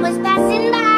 You're done